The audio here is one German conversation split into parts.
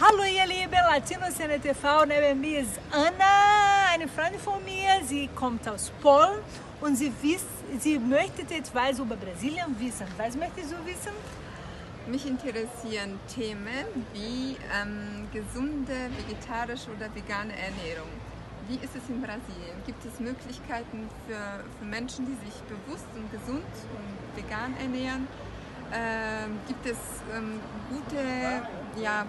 Hallo ihr lieben Latino CNTV, neben mir ist Anna, eine Freundin von mir. Sie kommt aus Polen und sie, wiss, sie möchte etwas über Brasilien wissen. Was möchtest du wissen? Mich interessieren Themen wie ähm, gesunde vegetarische oder vegane Ernährung. Wie ist es in Brasilien? Gibt es Möglichkeiten für, für Menschen, die sich bewusst und gesund und vegan ernähren? Ähm, gibt es ähm, gute ja,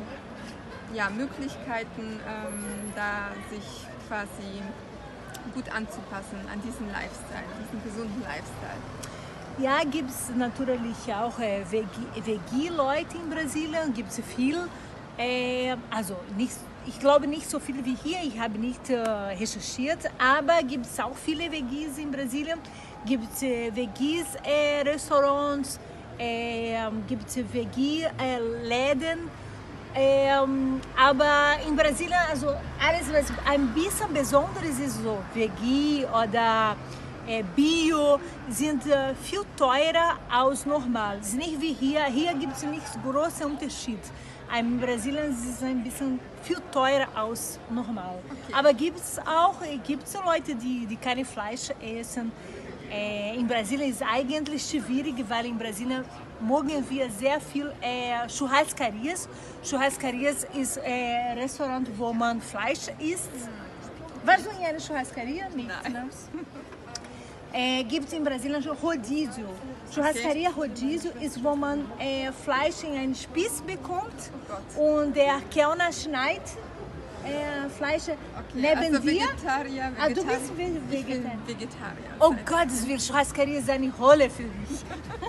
ja, Möglichkeiten, ähm, da sich quasi gut anzupassen an diesen Lifestyle, diesen gesunden Lifestyle? Ja, gibt es natürlich auch äh, Vegi-Leute in Brasilien, gibt es viel. Äh, also nicht, ich glaube nicht so viele wie hier, ich habe nicht äh, recherchiert, aber gibt es auch viele Vegis in Brasilien. Gibt es äh, Vegis-Restaurants, äh, gibt es Vegi-Läden. Ähm, aber in Brasilien, also alles, was ein bisschen besonderes ist, so Vegi oder é, Bio sind äh, viel teurer als normal. Es ist nicht wie hier. Hier gibt es nicht großen Unterschied. In Brasilien ist es ein bisschen viel teurer als normal. Okay. Aber gibt es auch gibt's Leute, die, die kein Fleisch essen. É, em Brasília é eigentlich schwierig, weil in Brasília morgen wir sehr viel äh, Churrascarias. Churrascarias ist äh, Restaurant, wo man Fleisch isst. Warst du in einer Churrascaria? Nicht, Nein. Ne? É, gibt es in Brasilien Rodízio. Churrascaria Rodízio ist, wo man äh, Fleisch in einen Spieß bekommt Oh und der Kellner schneidet äh, Fleisch Okay, neben also dir. Vegetarier, Ah, du Vegetarier. bist Vegetarier. Vegetarier. Oh Gott, will Churrascaria ist eine Rolle für mich.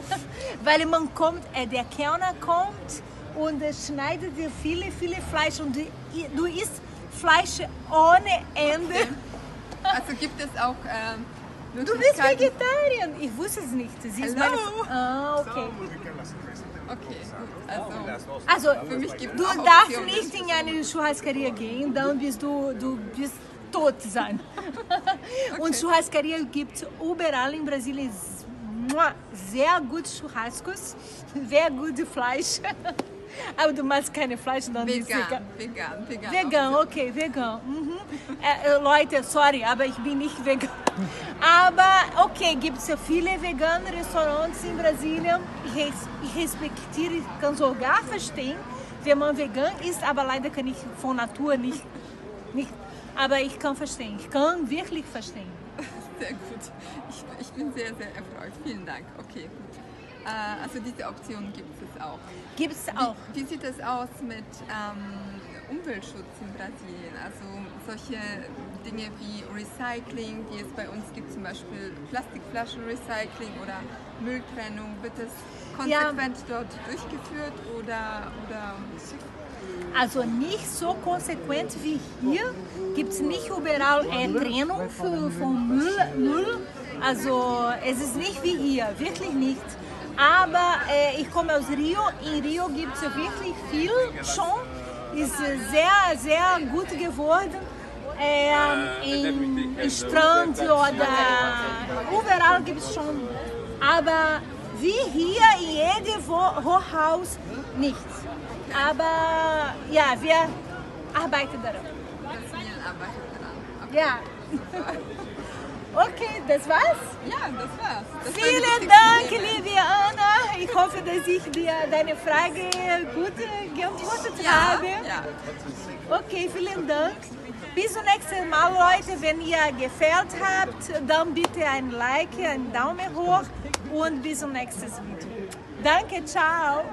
Weil man kommt, äh, der Kellner kommt und äh, schneidet dir viele, viele Fleisch und du, du isst Fleisch ohne Ende. Also gibt es auch ähm, Du bist. Vegetarier. Ich wusste es nicht. Sie ist meine... Hello. Ah, okay. Okay, gut. Also, Also, Für mich gibt du darfst nicht in eine Churrascaria gehen, dann bist du, du bist tot sein. Und Churrascaria gibt es überall in Brasilien. Sehr gut Churrascos, sehr gutes Fleisch. Aber du machst keine Fleisch, dann ist vegan, vegan, vegan. Vegan, okay, vegan. Mhm. Äh, äh, Leute, sorry, aber ich bin nicht vegan. Aber okay, gibt es viele vegane Restaurants in Brasilien. Ich, res- ich respektiere, ich kann sogar verstehen, wenn man vegan ist, aber leider kann ich von Natur nicht. nicht aber ich kann verstehen, ich kann wirklich verstehen. Sehr gut. Ich, ich bin sehr, sehr erfreut. Vielen Dank. Okay, gut. Äh, also diese Option gibt es auch. Gibt es auch. Wie sieht es aus mit ähm, Umweltschutz in Brasilien? Also solche Dinge wie Recycling, die es bei uns gibt, zum Beispiel Plastikflaschenrecycling oder Mülltrennung. Wird das konsequent dort durchgeführt oder, oder Also nicht so konsequent wie hier. Gibt es nicht überall äh, Trennung für, von Müll, Müll. Also es ist nicht wie hier, wirklich nicht. Aber äh, ich komme aus Rio. In Rio gibt es wirklich viel schon. Ist äh, sehr, sehr gut geworden. In, in Strand oder überall gibt es schon. Aber wie hier in jedem Hochhaus nicht. Aber ja, wir arbeiten daran. Ja. Okay, das war's. Ja, das war's. Das Vielen Dank, Themen. liebe Anna. Ich hoffe, dass ich dir deine Frage gut äh, geantwortet Ja, habe. ja. Okay, vielen Dank. Bis zum nächsten Mal, Leute. Wenn ihr gefällt habt, dann bitte ein Like, einen Daumen hoch und bis zum nächsten Video. Danke, ciao.